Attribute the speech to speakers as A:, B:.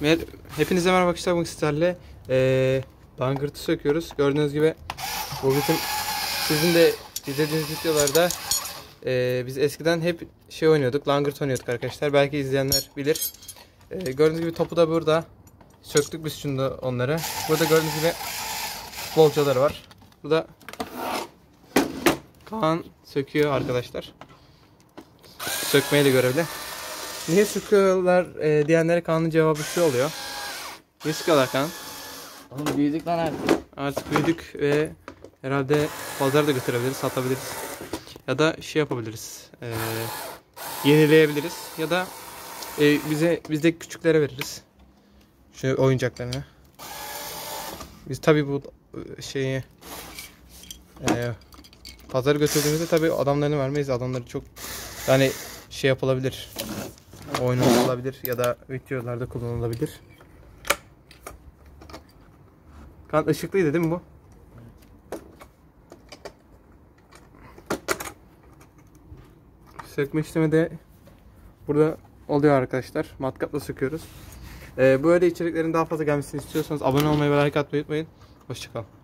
A: Mer Hepinize merhaba arkadaşlar bugün sizlerle eee langırtı söküyoruz. Gördüğünüz gibi bu bizim sizin de izlediğiniz videolarda eee biz eskiden hep şey oynuyorduk. Langırt oynuyorduk arkadaşlar. Belki izleyenler bilir. Eee, gördüğünüz gibi topu da burada. Söktük biz şimdi onları. Burada gördüğünüz gibi bolcaları var. Burada Kaan söküyor arkadaşlar. Sökmeye de görevli. Niye sıkıyorlar e, diyenlere Kaan'ın cevabı şu oluyor. Niye sıkıyorlar Kaan?
B: Oğlum büyüdük lan artık.
A: Artık büyüdük ve herhalde pazara da götürebiliriz, satabiliriz. Ya da şey yapabiliriz. E, yenileyebiliriz. Ya da e, bize bizdeki küçüklere veririz. Şu oyuncaklarını. Biz tabi bu e, şeyi e, pazara götürdüğümüzde tabi adamlarını vermeyiz. Adamları çok yani şey yapılabilir. Oynanılabilir ya da videolarda kullanılabilir. Kan ışıklıydı değil mi bu? Sökme işlemi de burada oluyor arkadaşlar. Matkapla söküyoruz. Ee, böyle içeriklerin daha fazla gelmesini istiyorsanız abone olmayı ve like atmayı unutmayın. Hoşçakalın.